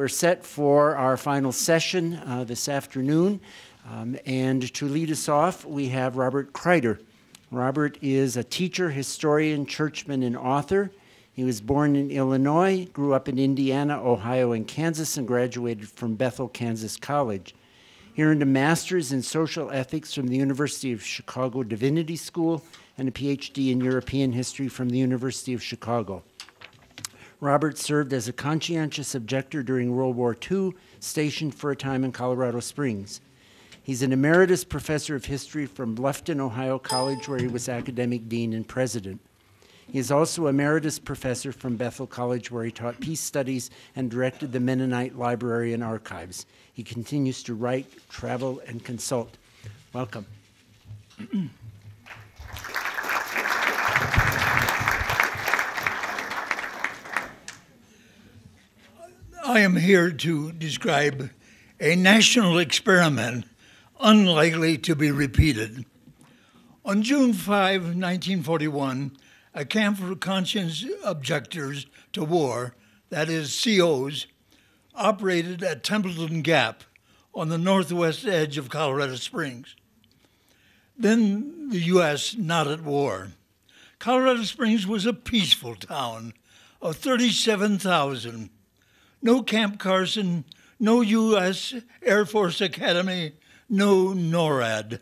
We're set for our final session uh, this afternoon. Um, and to lead us off, we have Robert Kreider. Robert is a teacher, historian, churchman, and author. He was born in Illinois, grew up in Indiana, Ohio, and Kansas, and graduated from Bethel, Kansas College. He earned a master's in social ethics from the University of Chicago Divinity School and a PhD in European history from the University of Chicago. Robert served as a conscientious objector during World War II, stationed for a time in Colorado Springs. He's an emeritus professor of history from Bluffton, Ohio College, where he was academic dean and president. He is also emeritus professor from Bethel College, where he taught peace studies and directed the Mennonite Library and Archives. He continues to write, travel, and consult. Welcome. I am here to describe a national experiment unlikely to be repeated. On June 5, 1941, a camp for conscience objectors to war, that is, COs, operated at Templeton Gap on the northwest edge of Colorado Springs. Then the U.S. not at war. Colorado Springs was a peaceful town of 37,000 no Camp Carson, no U.S. Air Force Academy, no NORAD.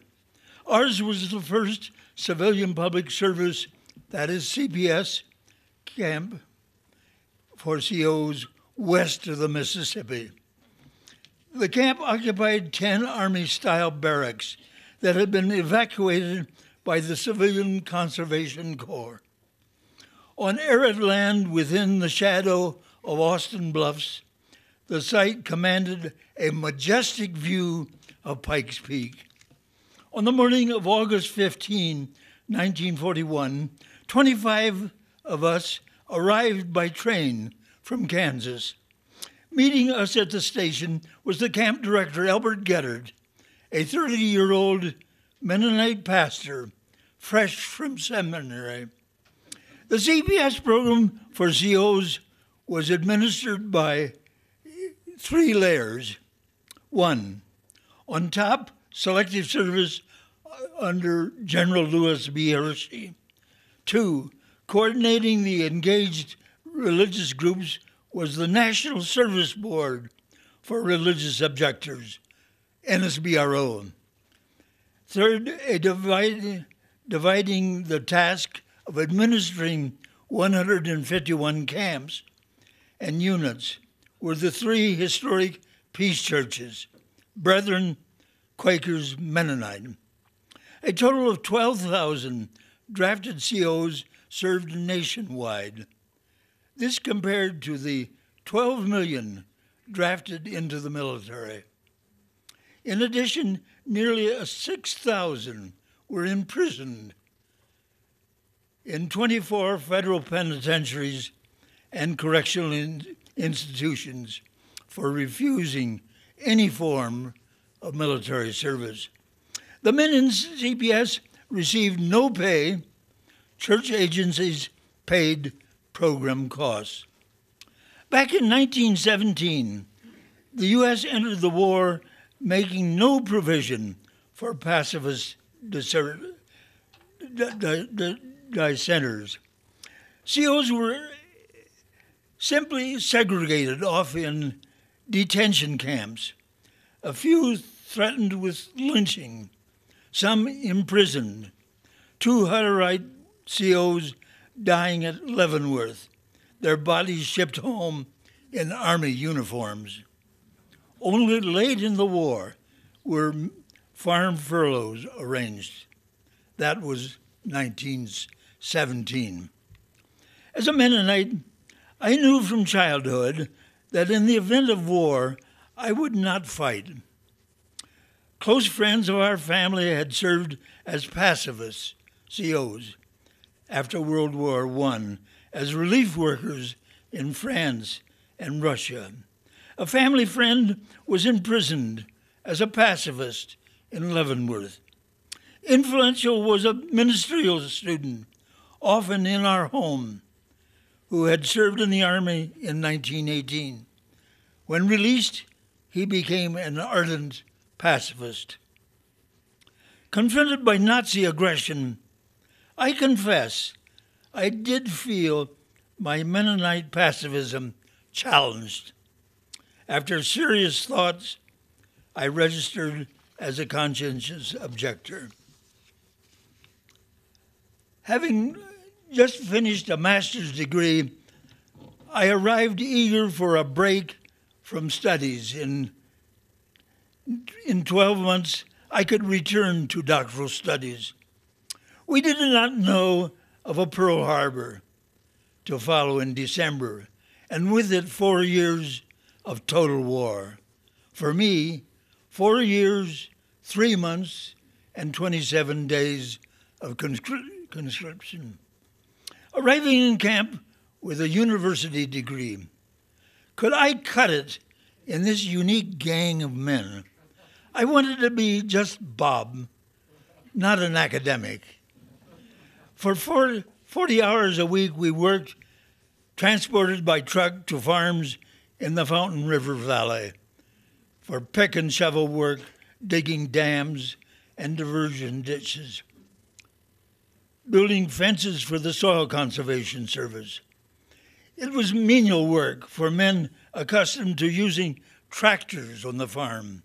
Ours was the first civilian public service, that is CPS, camp for COs west of the Mississippi. The camp occupied 10 Army style barracks that had been evacuated by the Civilian Conservation Corps. On arid land within the shadow of Austin Bluffs, the site commanded a majestic view of Pikes Peak. On the morning of August 15, 1941, 25 of us arrived by train from Kansas. Meeting us at the station was the camp director, Albert Gaeddert, a 30 year old Mennonite pastor, fresh from seminary. The CPS program for COs was administered by three layers. One, on top, selective service uh, under General Lewis B. Hershey. Two, coordinating the engaged religious groups was the National Service Board for Religious Objectors, NSBRO. Third, a divide, dividing the task of administering 151 camps and units were the three historic peace churches Brethren, Quakers, Mennonite. A total of 12,000 drafted COs served nationwide. This compared to the 12 million drafted into the military. In addition, nearly 6,000 were imprisoned in 24 federal penitentiaries and correctional in- institutions for refusing any form of military service. The men in CPS received no pay, church agencies paid program costs. Back in 1917, the U.S. entered the war making no provision for pacifist dissenters. COs were simply segregated off in detention camps. A few threatened with lynching, some imprisoned, two Hutterite COs dying at Leavenworth, their bodies shipped home in Army uniforms. Only late in the war were farm furloughs arranged. That was 1917. As a Mennonite, I knew from childhood that in the event of war, I would not fight. Close friends of our family had served as pacifists, COs, after World War I as relief workers in France and Russia. A family friend was imprisoned as a pacifist in Leavenworth. Influential was a ministerial student, often in our home who had served in the Army in 1918. When released, he became an ardent pacifist. Confronted by Nazi aggression, I confess I did feel my Mennonite pacifism challenged. After serious thoughts, I registered as a conscientious objector. Having just finished a master's degree, I arrived eager for a break from studies. In, in 12 months, I could return to doctoral studies. We did not know of a Pearl Harbor to follow in December, and with it, four years of total war. For me, four years, three months, and 27 days of conscription. Arriving in camp with a university degree, could I cut it in this unique gang of men? I wanted to be just Bob, not an academic. For 40, 40 hours a week, we worked transported by truck to farms in the Fountain River Valley for pick and shovel work, digging dams and diversion ditches, building fences for the Soil Conservation Service, it was menial work for men accustomed to using tractors on the farm.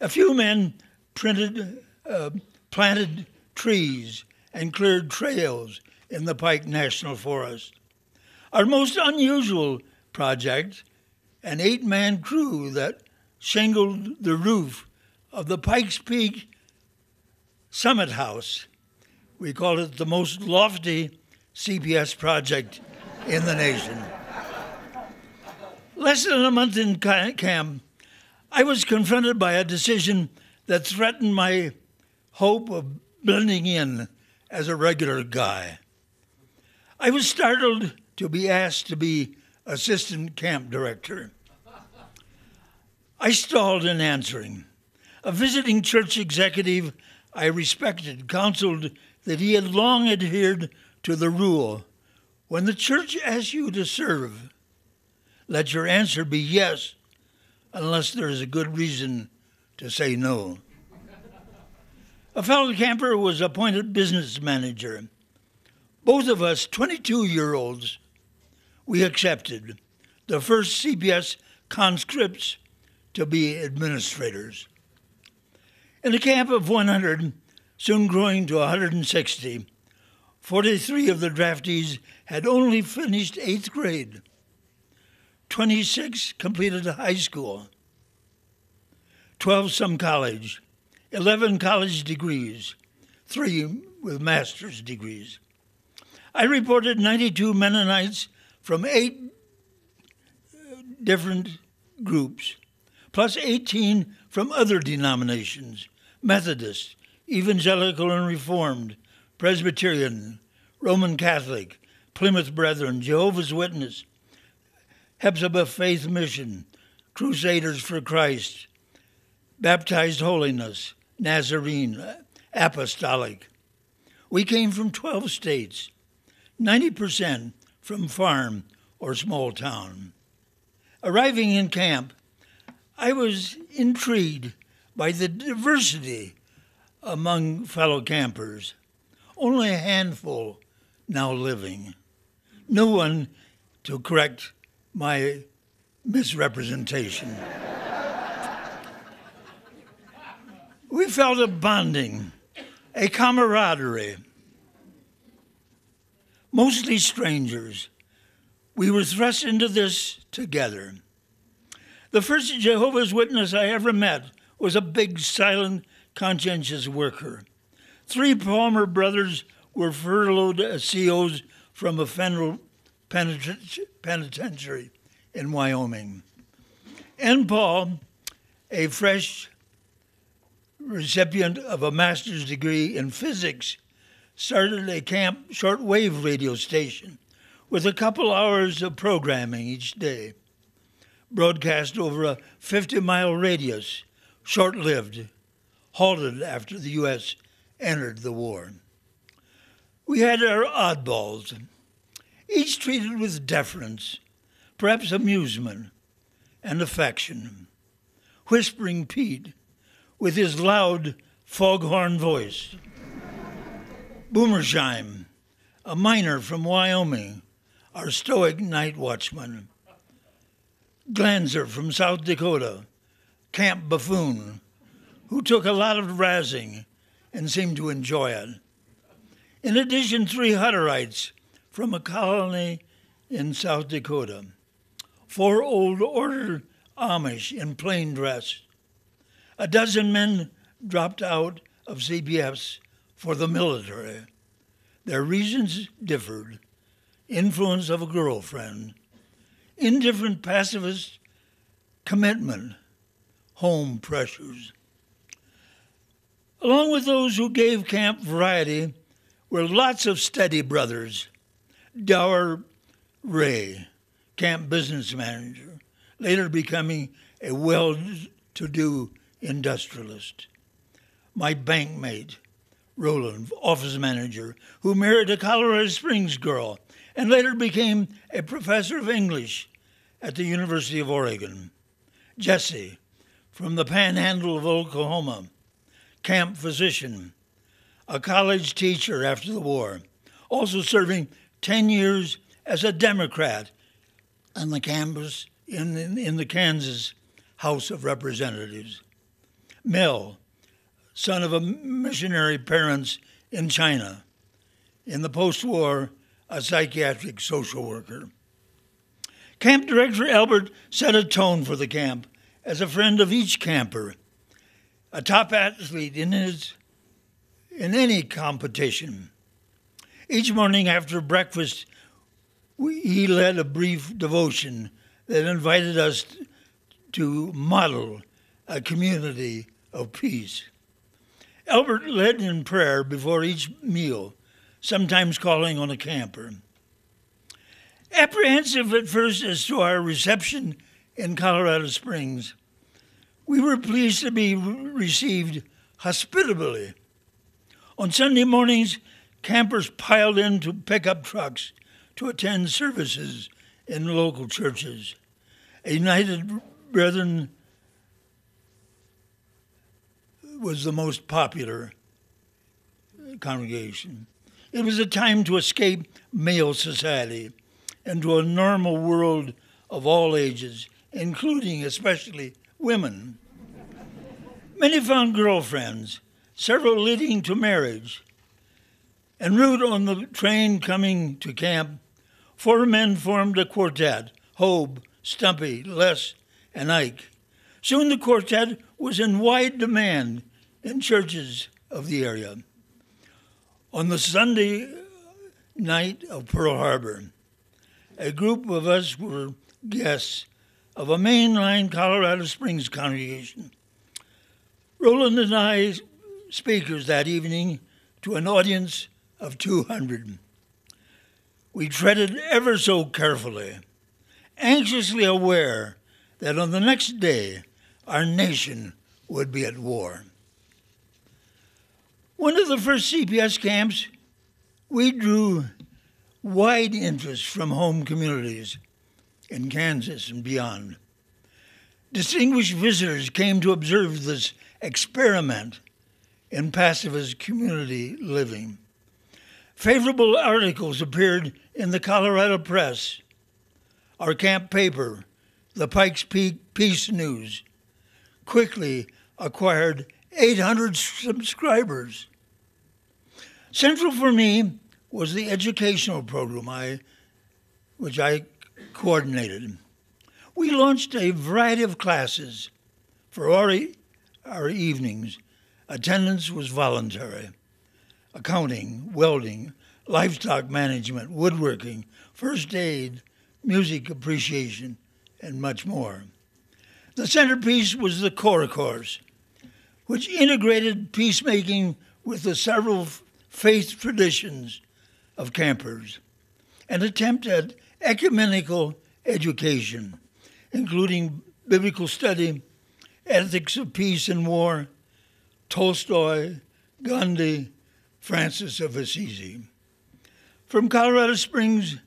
A few men printed, uh, planted trees and cleared trails in the Pike National Forest. Our most unusual project, an eight man crew that shingled the roof of the Pikes Peak Summit House. We call it the most lofty CPS project in the nation. Less than a month in camp, I was confronted by a decision that threatened my hope of blending in as a regular guy. I was startled to be asked to be assistant camp director. I stalled in answering. A visiting church executive I respected counseled that he had long adhered to the rule when the church asks you to serve, let your answer be yes, unless there is a good reason to say no. A fellow camper was appointed business manager. Both of us, 22 year olds, we accepted the first CPS conscripts to be administrators. In a camp of 100, soon growing to 160, 43 of the draftees had only finished eighth grade. 26 completed high school. 12 some college. 11 college degrees. Three with master's degrees. I reported 92 Mennonites from eight uh, different groups, plus 18 from other denominations Methodist, Evangelical and Reformed, Presbyterian, Roman Catholic, Plymouth Brethren, Jehovah's Witness, Hephzibah Faith Mission, Crusaders for Christ, Baptized Holiness, Nazarene, Apostolic. We came from 12 states, 90% from farm or small town. Arriving in camp, I was intrigued by the diversity among fellow campers only a handful now living. No one to correct my misrepresentation. we felt a bonding, a camaraderie. Mostly strangers. We were thrust into this together. The first Jehovah's Witness I ever met was a big, silent, conscientious worker. Three Palmer brothers were furloughed as COs from a federal penitentiary in Wyoming. And Paul, a fresh recipient of a master's degree in physics, started a camp shortwave radio station with a couple hours of programming each day, broadcast over a 50 mile radius, short lived, halted after the U.S entered the war. We had our oddballs, each treated with deference, perhaps amusement and affection. Whispering Pete with his loud foghorn voice. Boomersheim, a miner from Wyoming, our stoic night watchman. Glanzer from South Dakota, camp buffoon, who took a lot of razzing and seemed to enjoy it. In addition, three Hutterites from a colony in South Dakota, four old order Amish in plain dress, a dozen men dropped out of CPS for the military. Their reasons differed. Influence of a girlfriend, indifferent pacifist commitment, home pressures. Along with those who gave camp variety were lots of steady brothers. Dower Ray, camp business manager, later becoming a well to do industrialist. My bankmate, Roland, office manager, who married a Colorado Springs girl and later became a professor of English at the University of Oregon. Jesse, from the panhandle of Oklahoma, camp physician, a college teacher after the war, also serving 10 years as a Democrat on the campus in, in, in the Kansas House of Representatives. Mel, son of a missionary parents in China, in the post war, a psychiatric social worker. Camp Director Albert set a tone for the camp as a friend of each camper, a top athlete in his in any competition. Each morning after breakfast, we, he led a brief devotion that invited us to model a community of peace. Albert led in prayer before each meal, sometimes calling on a camper. Apprehensive at first as to our reception in Colorado Springs, we were pleased to be received hospitably. On Sunday mornings, campers piled into pickup trucks to attend services in local churches. A United Brethren was the most popular congregation. It was a time to escape male society and to a normal world of all ages, including especially women. Many found girlfriends, several leading to marriage. En route on the train coming to camp, four men formed a quartet Hobe, Stumpy, Les, and Ike. Soon the quartet was in wide demand in churches of the area. On the Sunday night of Pearl Harbor, a group of us were guests of a mainline Colorado Springs congregation. Roland and I speakers that evening to an audience of 200. We treaded ever so carefully, anxiously aware that on the next day our nation would be at war. One of the first CPS camps, we drew wide interest from home communities in Kansas and beyond. Distinguished visitors came to observe this experiment in pacifist community living. Favorable articles appeared in the Colorado Press, our camp paper, the Pikes Peak Peace News, quickly acquired 800 subscribers. Central for me was the educational program I, which I coordinated. We launched a variety of classes for our, our evenings. Attendance was voluntary. Accounting, welding, livestock management, woodworking, first aid, music appreciation, and much more. The centerpiece was the core course, which integrated peacemaking with the several faith traditions of campers, an attempt at ecumenical education, including biblical study, ethics of peace and war, Tolstoy, Gandhi, Francis of Assisi. From Colorado Springs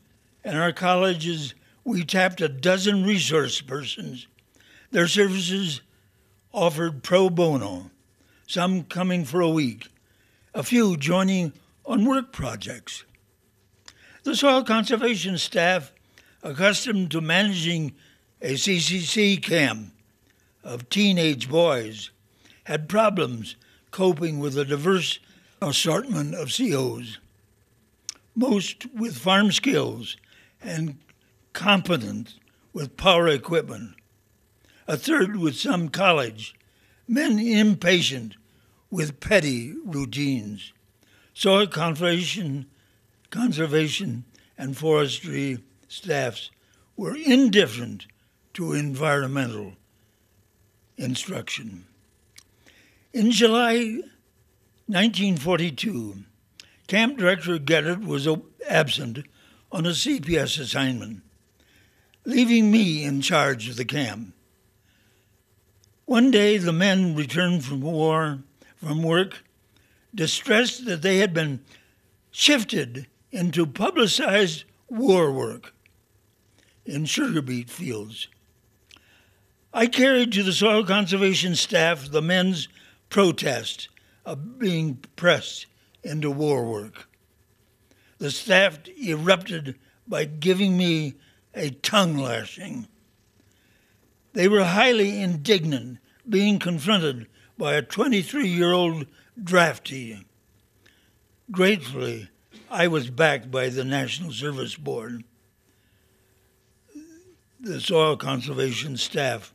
and our colleges, we tapped a dozen resource persons. Their services offered pro bono, some coming for a week, a few joining on work projects. The soil conservation staff, accustomed to managing a CCC camp of teenage boys, had problems coping with a diverse assortment of COs, most with farm skills and competent with power equipment, a third with some college, men impatient with petty routines. Soil conservation conservation, and forestry staffs were indifferent to environmental instruction. In July 1942, Camp Director Gaeddert was absent on a CPS assignment, leaving me in charge of the camp. One day, the men returned from war, from work, distressed that they had been shifted into publicized war work in sugar beet fields. I carried to the soil conservation staff the men's protest of being pressed into war work. The staff erupted by giving me a tongue lashing. They were highly indignant being confronted by a 23 year old draftee. Gratefully, I was backed by the National Service Board. The soil conservation staff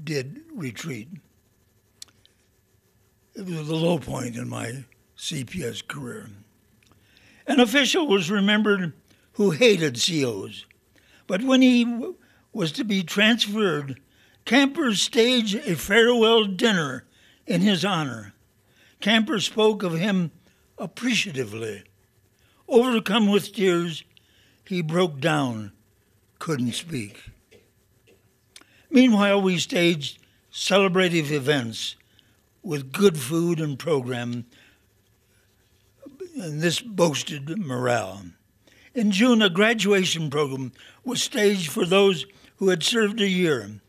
did retreat. It was the low point in my CPS career. An official was remembered who hated COs, but when he was to be transferred, campers staged a farewell dinner in his honor. Campers spoke of him appreciatively Overcome with tears, he broke down, couldn't speak. Meanwhile, we staged celebrative events with good food and program, and this boasted morale. In June, a graduation program was staged for those who had served a year.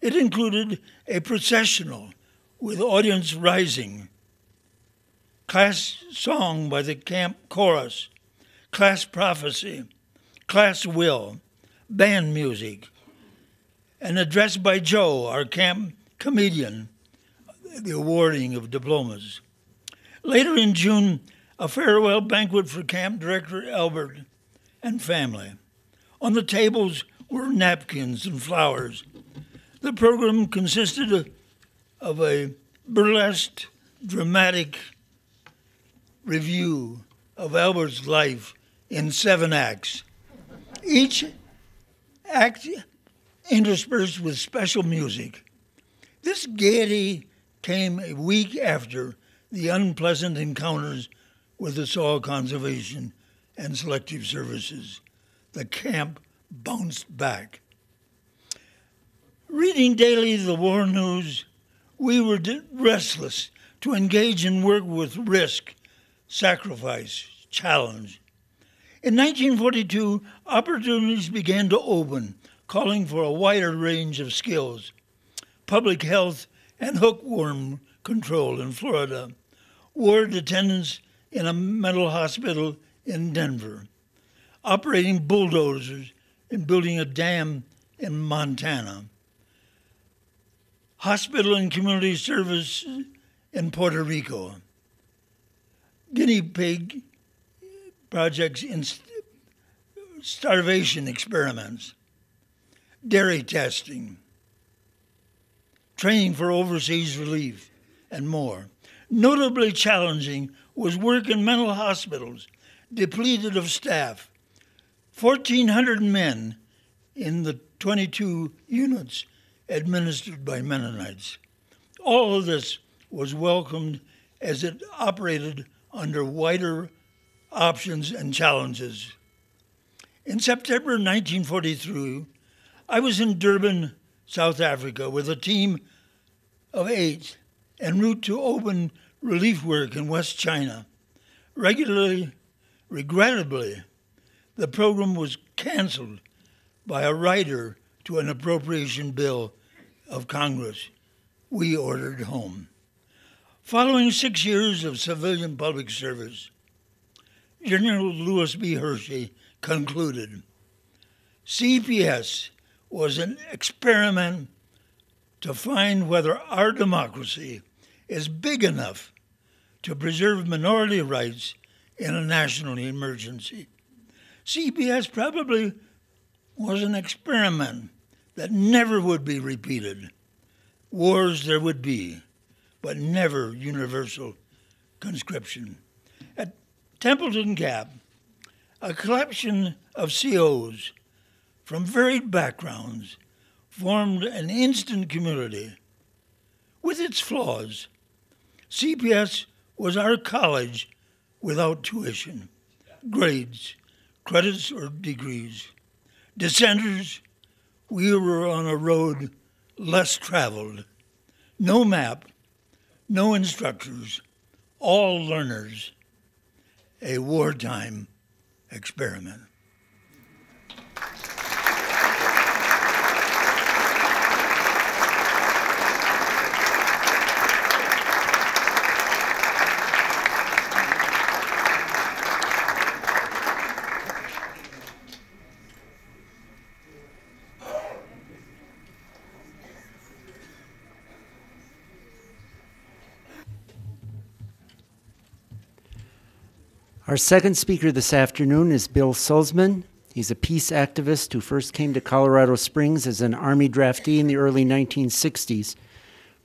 It included a processional with audience rising, class song by the camp chorus, class prophecy, class will, band music, an address by Joe, our camp comedian, the awarding of diplomas. Later in June, a farewell banquet for camp director Albert and family. On the tables were napkins and flowers. The program consisted of, of a burlesque, dramatic review of Albert's life in seven acts, each act interspersed with special music. This gaiety came a week after the unpleasant encounters with the soil conservation and selective services. The camp bounced back. Reading daily the war news, we were restless to engage in work with risk, sacrifice, challenge. In 1942, opportunities began to open, calling for a wider range of skills. Public health and hookworm control in Florida, ward attendance in a mental hospital in Denver, operating bulldozers and building a dam in Montana, hospital and community service in Puerto Rico, guinea pig projects in starvation experiments, dairy testing, training for overseas relief, and more. Notably challenging was work in mental hospitals, depleted of staff. 1,400 men in the 22 units administered by Mennonites. All of this was welcomed as it operated under wider options, and challenges. In September 1943, I was in Durban, South Africa, with a team of eight en route to open relief work in West China. Regularly, regrettably, the program was canceled by a rider to an appropriation bill of Congress we ordered home. Following six years of civilian public service, General Lewis B. Hershey concluded CPS was an experiment to find whether our democracy is big enough to preserve minority rights in a national emergency. CPS probably was an experiment that never would be repeated. Wars there would be, but never universal conscription. At Templeton Gap, a collection of COs from varied backgrounds formed an instant community. With its flaws, CPS was our college without tuition, grades, credits, or degrees. Dissenters, we were on a road less traveled. No map, no instructors, all learners. A wartime experiment. Our second speaker this afternoon is Bill Sulzman. He's a peace activist who first came to Colorado Springs as an Army draftee in the early 1960s.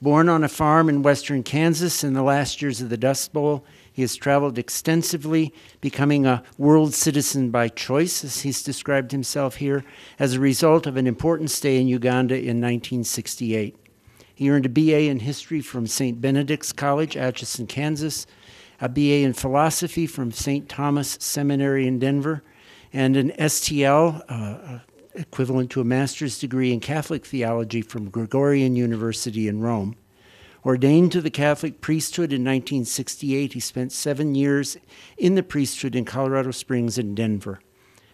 Born on a farm in western Kansas in the last years of the Dust Bowl, he has traveled extensively, becoming a world citizen by choice, as he's described himself here, as a result of an important stay in Uganda in 1968. He earned a BA in history from St. Benedict's College, Atchison, Kansas, a BA in philosophy from St. Thomas Seminary in Denver, and an STL, uh, equivalent to a master's degree in Catholic theology from Gregorian University in Rome. Ordained to the Catholic priesthood in 1968, he spent seven years in the priesthood in Colorado Springs and Denver.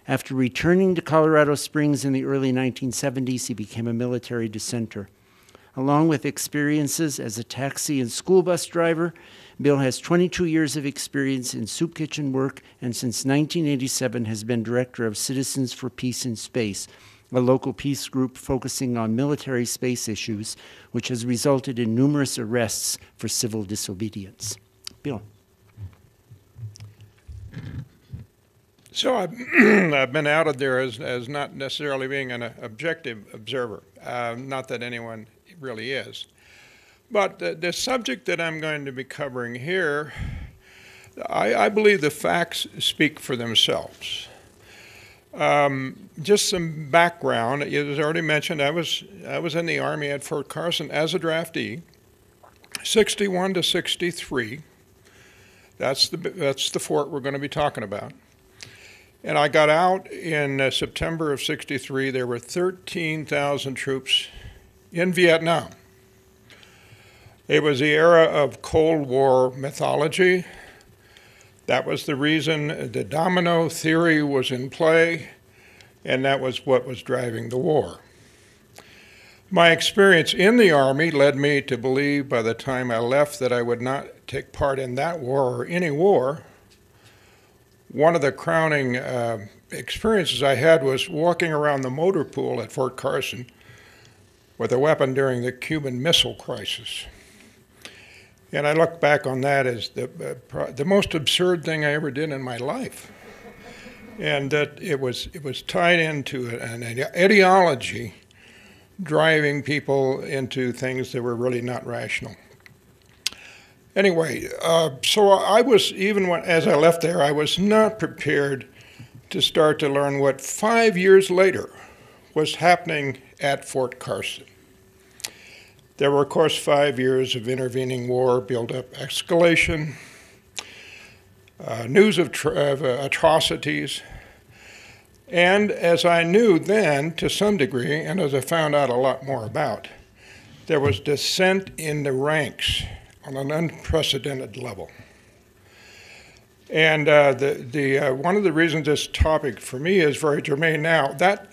After returning to Colorado Springs in the early 1970s, he became a military dissenter. Along with experiences as a taxi and school bus driver, Bill has 22 years of experience in soup kitchen work and since 1987 has been director of Citizens for Peace in Space, a local peace group focusing on military space issues, which has resulted in numerous arrests for civil disobedience. Bill. So I've, I've been there as, as not necessarily being an objective observer. Uh, not that anyone really is. But the, the subject that I'm going to be covering here, I, I believe the facts speak for themselves. Um, just some background. It was already mentioned. I was I was in the army at Fort Carson as a draftee, 61 to 63. That's the that's the fort we're going to be talking about. And I got out in uh, September of 63. There were 13,000 troops in Vietnam. It was the era of Cold War mythology. That was the reason the domino theory was in play, and that was what was driving the war. My experience in the Army led me to believe by the time I left that I would not take part in that war or any war. One of the crowning uh, experiences I had was walking around the motor pool at Fort Carson with a weapon during the Cuban Missile Crisis. And I look back on that as the, uh, the most absurd thing I ever did in my life. And that it was, it was tied into an ideology driving people into things that were really not rational. Anyway, uh, so I was, even when, as I left there, I was not prepared to start to learn what five years later was happening at Fort Carson. There were, of course, five years of intervening war, build up, escalation, uh, news of, of uh, atrocities. And as I knew then, to some degree, and as I found out a lot more about, there was dissent in the ranks on an unprecedented level. And uh, the, the, uh, one of the reasons this topic for me is very germane now, that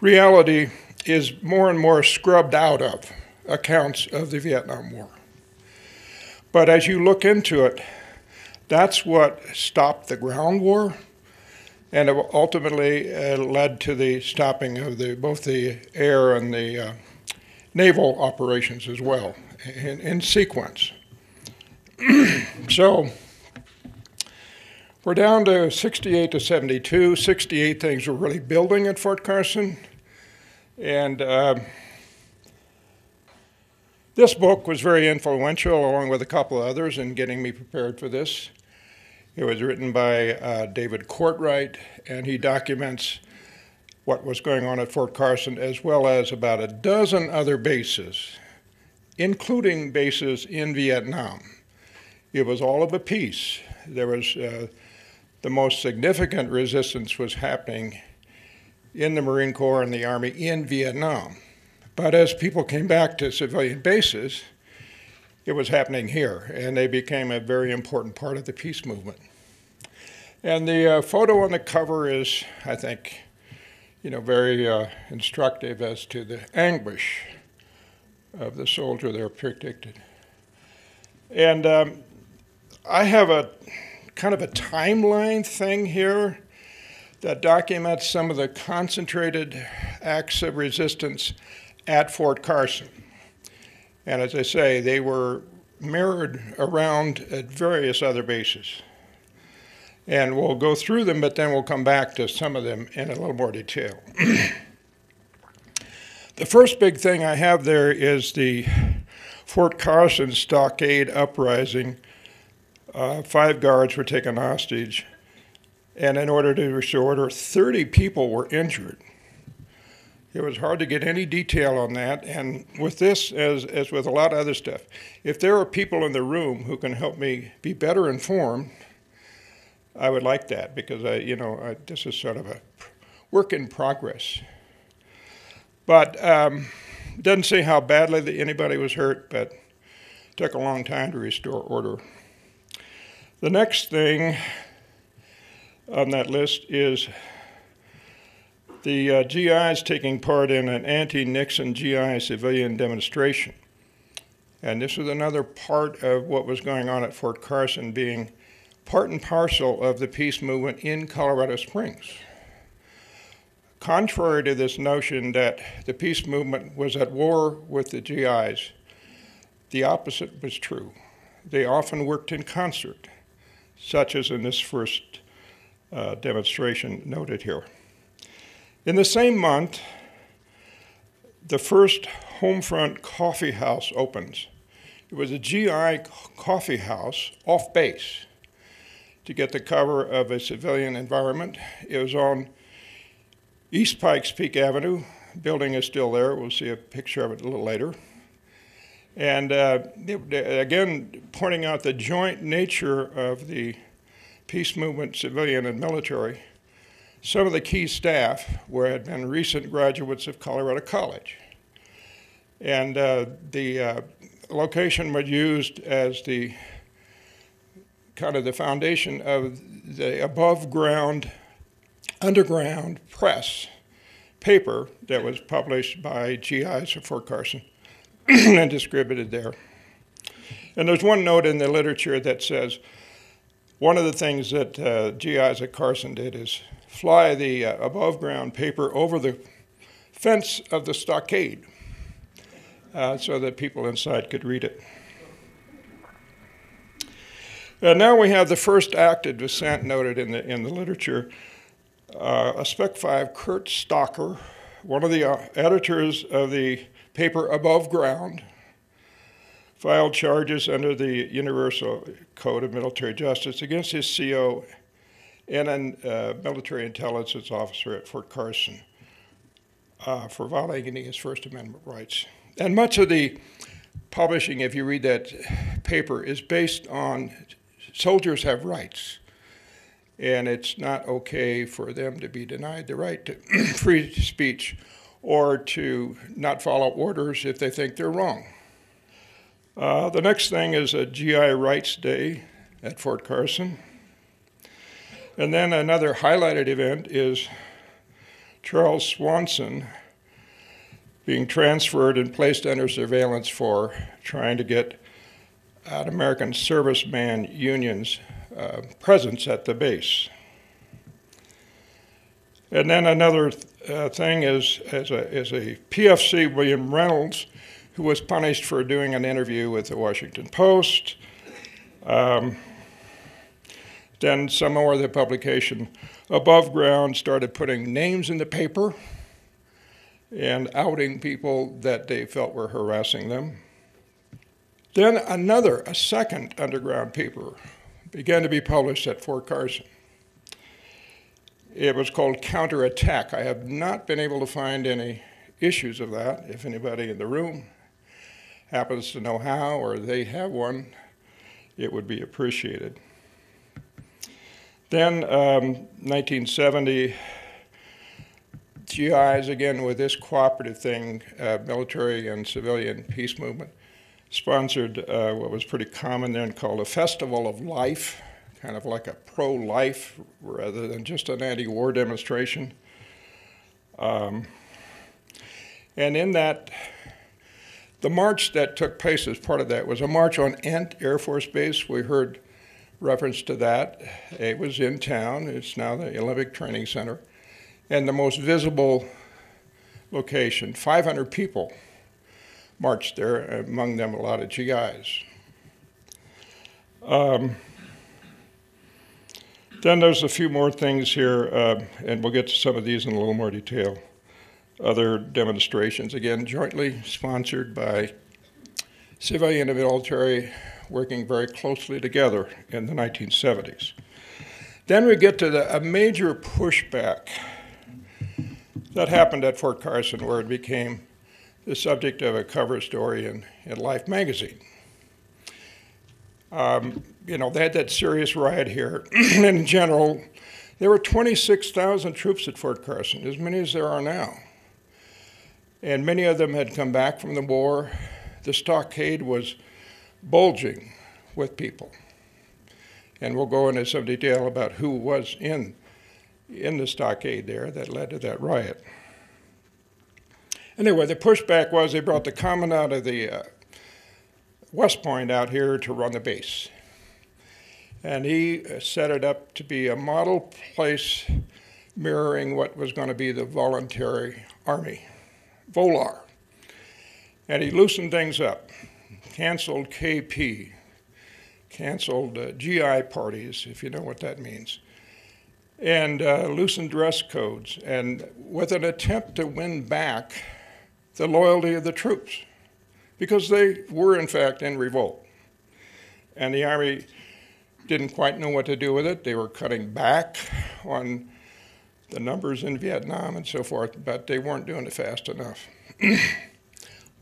reality is more and more scrubbed out of accounts of the Vietnam War. But as you look into it, that's what stopped the ground war and it ultimately uh, led to the stopping of the, both the air and the uh, naval operations as well in, in sequence. so we're down to 68 to 72. 68 things were really building at Fort Carson. And uh, this book was very influential, along with a couple of others, in getting me prepared for this. It was written by uh, David Cortright, and he documents what was going on at Fort Carson, as well as about a dozen other bases, including bases in Vietnam. It was all of a piece. There was uh, the most significant resistance was happening in the Marine Corps and the Army in Vietnam. But as people came back to civilian bases, it was happening here, and they became a very important part of the peace movement. And the uh, photo on the cover is, I think, you know, very uh, instructive as to the anguish of the soldier there predicted. And um, I have a kind of a timeline thing here that documents some of the concentrated acts of resistance at Fort Carson. And as I say, they were mirrored around at various other bases. And we'll go through them, but then we'll come back to some of them in a little more detail. the first big thing I have there is the Fort Carson stockade uprising. Uh, five guards were taken hostage, and in order to restore order, 30 people were injured. It was hard to get any detail on that. And with this, as, as with a lot of other stuff, if there are people in the room who can help me be better informed, I would like that because I, you know, I, this is sort of a work in progress. But um, doesn't say how badly that anybody was hurt, but took a long time to restore order. The next thing on that list is the uh, GIs taking part in an anti Nixon GI civilian demonstration. And this was another part of what was going on at Fort Carson, being part and parcel of the peace movement in Colorado Springs. Contrary to this notion that the peace movement was at war with the GIs, the opposite was true. They often worked in concert, such as in this first uh, demonstration noted here. In the same month, the first Homefront Coffee House opens. It was a GI coffee house off base to get the cover of a civilian environment. It was on East Pikes Peak Avenue. Building is still there. We'll see a picture of it a little later. And uh, again, pointing out the joint nature of the peace movement, civilian and military some of the key staff were, had been recent graduates of Colorado College. And uh, the uh, location was used as the kind of the foundation of the above ground, underground press paper that was published by GIs of Fort Carson and distributed there. And there's one note in the literature that says one of the things that uh, GIs at Carson did is fly the uh, above ground paper over the fence of the stockade uh, so that people inside could read it. And now we have the first act of dissent noted in the, in the literature. Uh, a Spec 5, Kurt Stocker, one of the uh, editors of the paper Above Ground, filed charges under the Universal Code of Military Justice against his CO and a uh, military intelligence officer at Fort Carson uh, for violating his First Amendment rights. And much of the publishing, if you read that paper, is based on soldiers have rights. And it's not okay for them to be denied the right to free speech or to not follow orders if they think they're wrong. Uh, the next thing is a GI Rights Day at Fort Carson. And then another highlighted event is Charles Swanson being transferred and placed under surveillance for trying to get an American serviceman union's uh, presence at the base. And then another uh, thing is, is, a, is a PFC, William Reynolds, who was punished for doing an interview with the Washington Post. Um, then some more of the publication above ground started putting names in the paper and outing people that they felt were harassing them. Then another, a second underground paper began to be published at Fort Carson. It was called Counterattack. I have not been able to find any issues of that. If anybody in the room happens to know how or they have one, it would be appreciated. Then, um, 1970, GIs, again with this cooperative thing, uh, military and civilian peace movement, sponsored uh, what was pretty common then called a Festival of Life, kind of like a pro life rather than just an anti war demonstration. Um, and in that, the march that took place as part of that was a march on Ent Air Force Base. We heard reference to that. It was in town, it's now the Olympic Training Center. And the most visible location, 500 people marched there, among them a lot of GIs. Um, then there's a few more things here, uh, and we'll get to some of these in a little more detail. Other demonstrations, again, jointly sponsored by civilian and military, working very closely together in the 1970s. Then we get to the, a major pushback that happened at Fort Carson, where it became the subject of a cover story in, in Life magazine. Um, you know, they had that serious riot here. in general, there were 26,000 troops at Fort Carson, as many as there are now. And many of them had come back from the war. The stockade was bulging with people. And we'll go into some detail about who was in, in the stockade there that led to that riot. Anyway, the pushback was they brought the commandant of the uh, West Point out here to run the base. And he uh, set it up to be a model place mirroring what was going to be the voluntary army, VOLAR. And he loosened things up, canceled KP, canceled uh, GI parties, if you know what that means, and uh, loosened dress codes, and with an attempt to win back the loyalty of the troops because they were, in fact, in revolt. And the Army didn't quite know what to do with it. They were cutting back on the numbers in Vietnam and so forth, but they weren't doing it fast enough.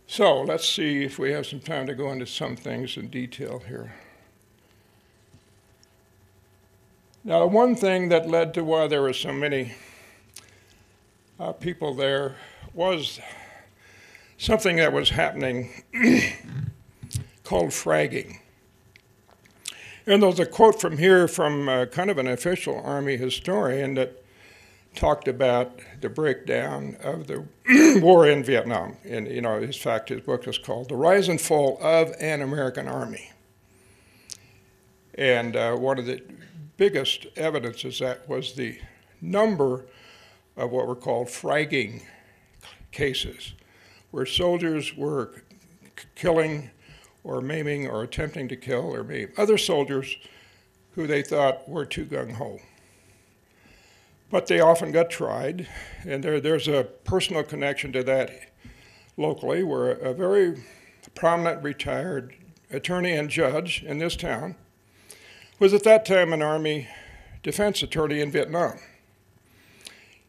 so let's see if we have some time to go into some things in detail here. Now, one thing that led to why there were so many uh, people there was something that was happening called fragging. And there's a quote from here from uh, kind of an official Army historian that talked about the breakdown of the war in Vietnam. And, you know, in fact, his book is called The Rise and Fall of an American Army. And uh, one of the biggest evidences that was the number of what were called fragging cases where soldiers were killing or maiming or attempting to kill or maim other soldiers who they thought were too gung ho. But they often got tried, and there, there's a personal connection to that locally, where a very prominent retired attorney and judge in this town was at that time an Army defense attorney in Vietnam.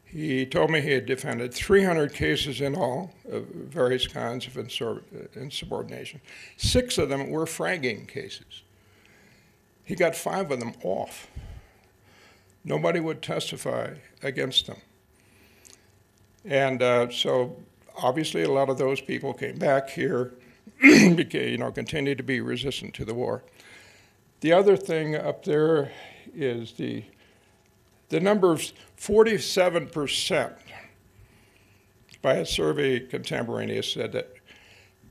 He told me he had defended 300 cases in all of various kinds of insubordination. Six of them were fragging cases. He got five of them off. Nobody would testify against them. And uh, so obviously a lot of those people came back here, you know, continued to be resistant to the war. The other thing up there is the the number of 47% by a survey contemporaneous said that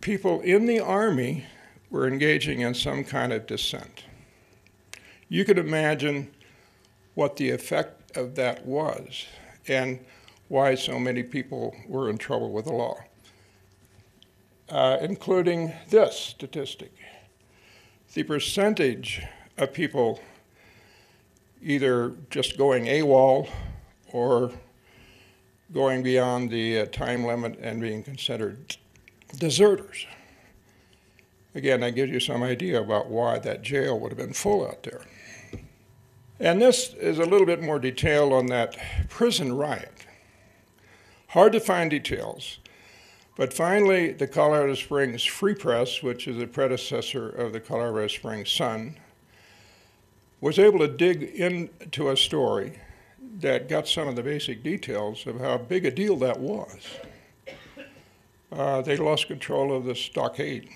people in the Army were engaging in some kind of dissent. You could imagine what the effect of that was and why so many people were in trouble with the law, uh, including this statistic. The percentage of people either just going AWOL or going beyond the uh, time limit and being considered deserters. Again, that gives you some idea about why that jail would have been full out there. And this is a little bit more detail on that prison riot. Hard to find details, but finally, the Colorado Springs Free Press, which is a predecessor of the Colorado Springs Sun, was able to dig into a story that got some of the basic details of how big a deal that was. Uh, they lost control of the stockade,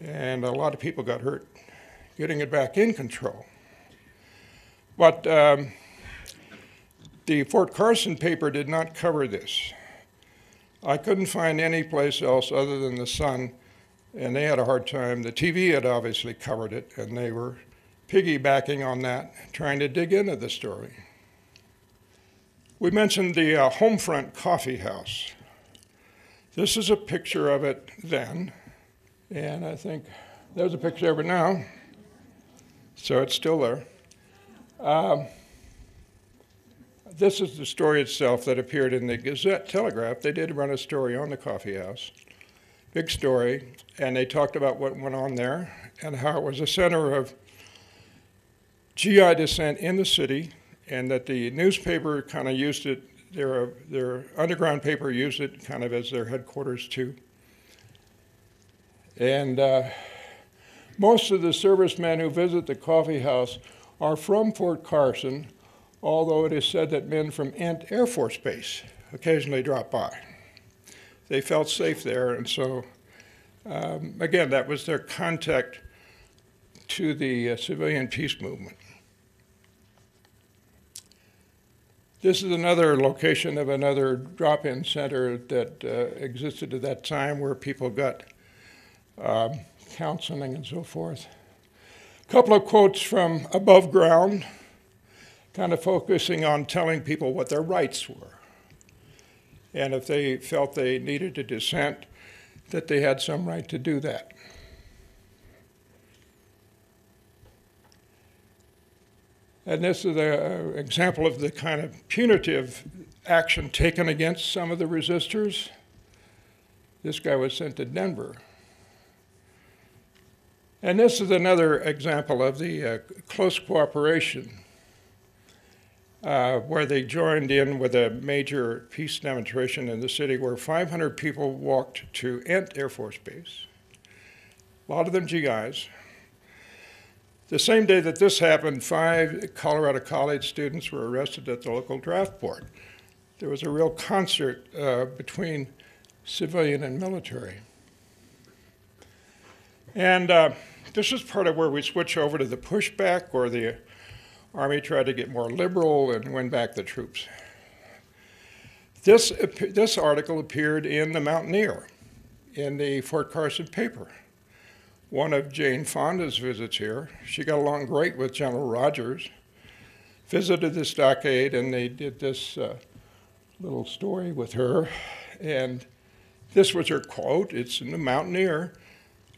and a lot of people got hurt getting it back in control. But um, the Fort Carson paper did not cover this. I couldn't find any place else other than the Sun, and they had a hard time. The TV had obviously covered it, and they were piggybacking on that, trying to dig into the story. We mentioned the uh, Homefront Coffee House. This is a picture of it then, and I think there's a picture of it now. So it's still there. Um, this is the story itself that appeared in the Gazette Telegraph. They did run a story on the coffee house, big story, and they talked about what went on there and how it was a center of GI dissent in the city, and that the newspaper kind of used it, their, their underground paper used it kind of as their headquarters too. And uh, most of the servicemen who visit the coffee house are from Fort Carson, although it is said that men from Ent Air Force Base occasionally drop by. They felt safe there, and so, um, again, that was their contact to the uh, civilian peace movement. This is another location of another drop in center that uh, existed at that time where people got um, counseling and so forth. Couple of quotes from above ground, kind of focusing on telling people what their rights were. And if they felt they needed to dissent, that they had some right to do that. And this is an example of the kind of punitive action taken against some of the resistors. This guy was sent to Denver. And this is another example of the uh, close cooperation uh, where they joined in with a major peace demonstration in the city where 500 people walked to Ent Air Force Base, a lot of them GIs, the same day that this happened, five Colorado College students were arrested at the local draft board. There was a real concert uh, between civilian and military. And uh, this is part of where we switch over to the pushback, where the Army tried to get more liberal and win back the troops. This, this article appeared in the Mountaineer in the Fort Carson paper one of Jane Fonda's visits here. She got along great with General Rogers, visited the stockade, and they did this uh, little story with her. And this was her quote. It's in the Mountaineer,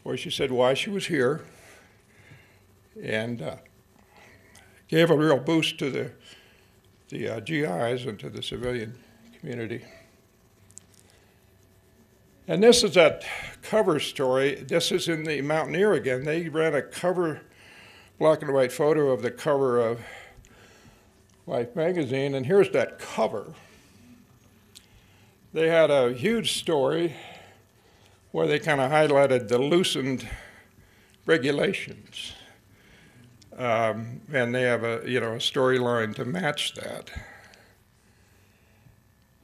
where she said why she was here, and uh, gave a real boost to the the uh, GIs and to the civilian community. And this is that cover story. This is in the Mountaineer again. They ran a cover, black and white photo of the cover of Life magazine, and here's that cover. They had a huge story where they kind of highlighted the loosened regulations. Um, and they have a you know a storyline to match that.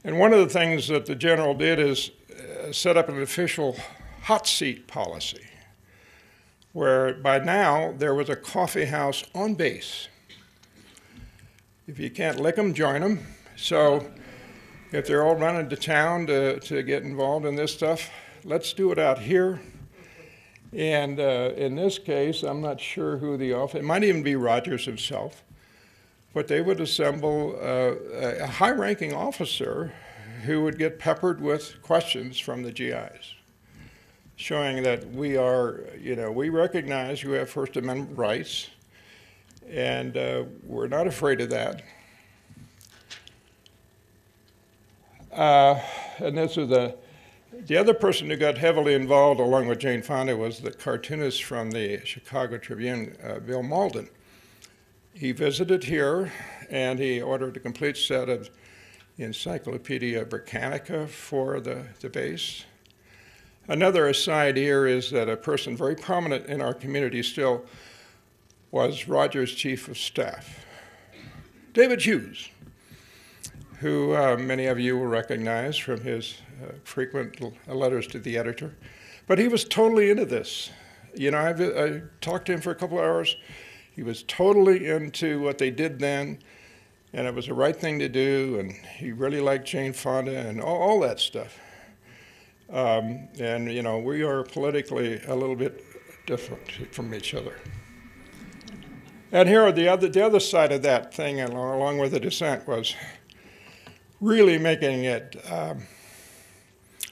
And one of the things that the general did is set up an official hot seat policy where by now there was a coffee house on base. If you can't lick them, join them. So if they're all running to town to, to get involved in this stuff, let's do it out here. And uh, in this case, I'm not sure who the office, it might even be Rogers himself, but they would assemble uh, a high ranking officer who would get peppered with questions from the GIs, showing that we are, you know, we recognize you have First Amendment rights, and uh, we're not afraid of that. Uh, and this is the, the other person who got heavily involved along with Jane Fonda was the cartoonist from the Chicago Tribune, uh, Bill Mauldin. He visited here and he ordered a complete set of Encyclopedia Britannica for the, the base. Another aside here is that a person very prominent in our community still was Rogers' chief of staff, David Hughes who uh, many of you will recognize from his frequent letters to the editor. But he was totally into this. You know, I, I talked to him for a couple hours. He was totally into what they did then, and it was the right thing to do, and he really liked Jane Fonda and all, all that stuff. Um, and, you know, we are politically a little bit different from each other. And here, the other, the other side of that thing, along with the dissent, was really making it, um,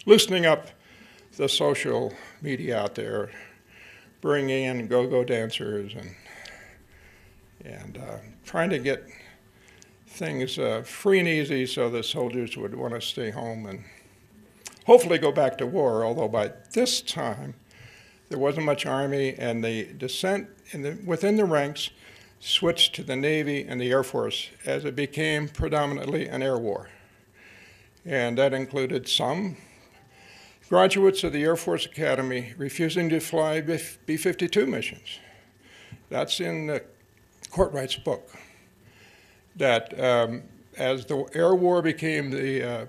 loosening up the social media out there, bringing in go-go dancers and and uh, trying to get things uh, free and easy so the soldiers would want to stay home and hopefully go back to war. Although by this time there wasn't much army, and the dissent the, within the ranks switched to the Navy and the Air Force as it became predominantly an air war and that included some graduates of the Air Force Academy refusing to fly B 52 missions. That's in the Cortright's book. That um, as the air war became the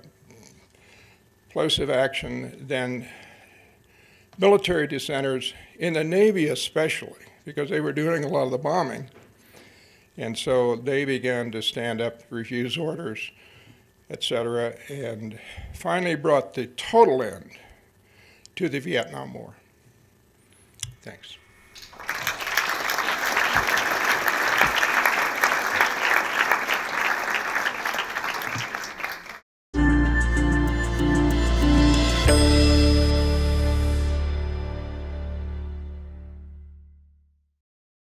uh, action, then military dissenters, in the Navy especially, because they were doing a lot of the bombing, and so they began to stand up, refuse orders, etc., and finally brought the total end to the Vietnam War. Thanks.